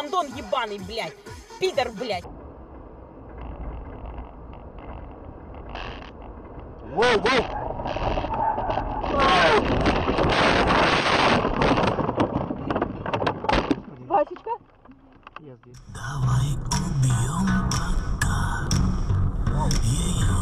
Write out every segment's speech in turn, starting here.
гандон ебаный, блядь. Пидор, блядь. Воу, воу! Васечка? Я здесь. Давай убьем пока ее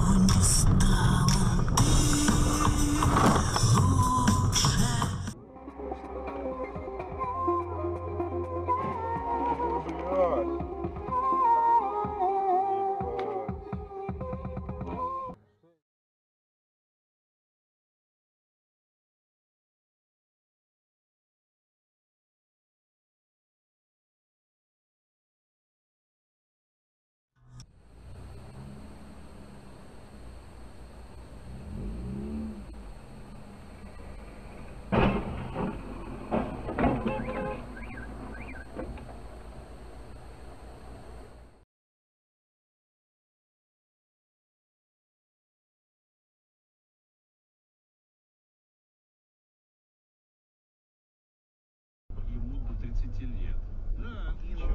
30 лет. Да, ничего.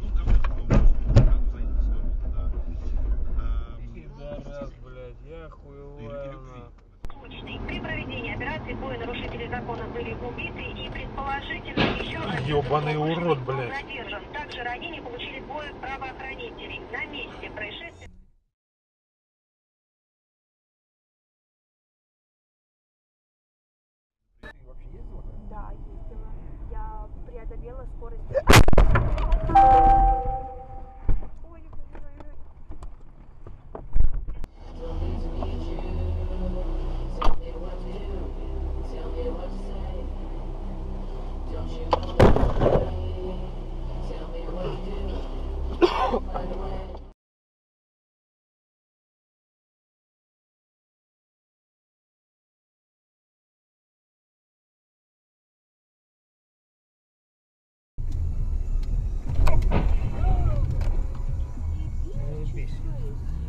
Ну, какой-то помощник, взаимно свобода, да. Пидорас, блядь, я хуевая. При проведении операции двое нарушителей закона были убиты и предположительно еще один Ёбаный урод, блядь. задержан. Также ранения получили двое правоохранителей. На месте происшествия Да, ездила. Я преодолела скорость. fish.